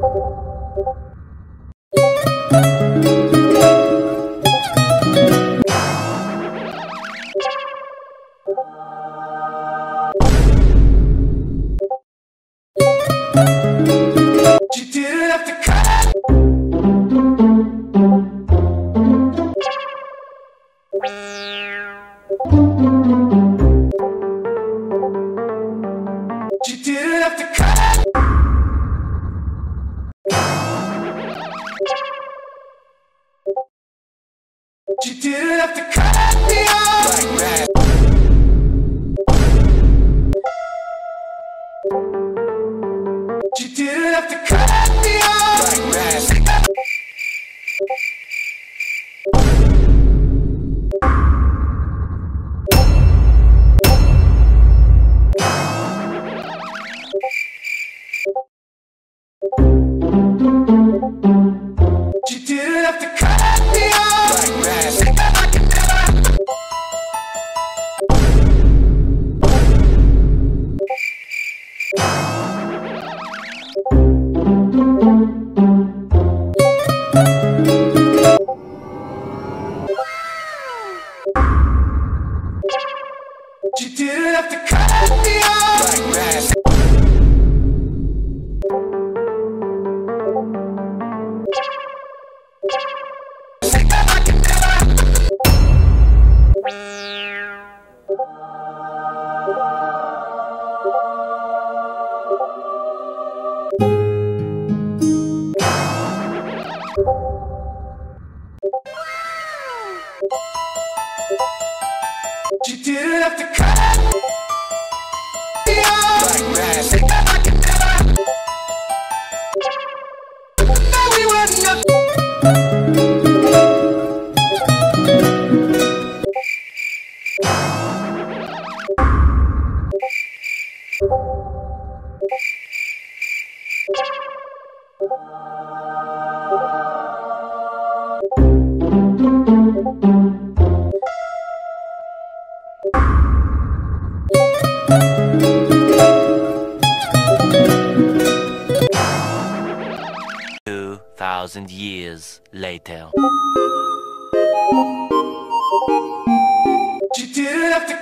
Cut. You You didn't have to cut me off. You didn't have to cut me off. You didn't have to You didn't have to cut me off. You didn't have to cut years later. you